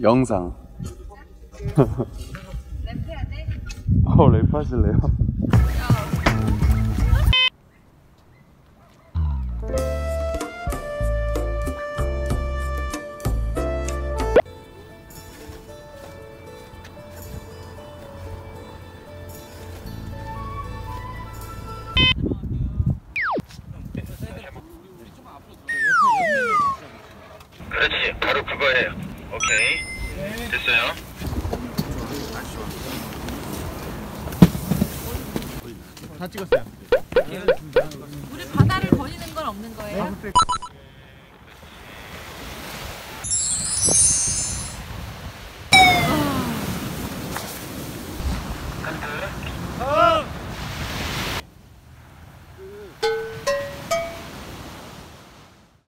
영상. 어, 랩 하실래요? 그렇지. 바로 그거예요. 오케이. 됐어요? 다 찍었어요. 우리 바다를 거니는 건 없는 거예요? 아.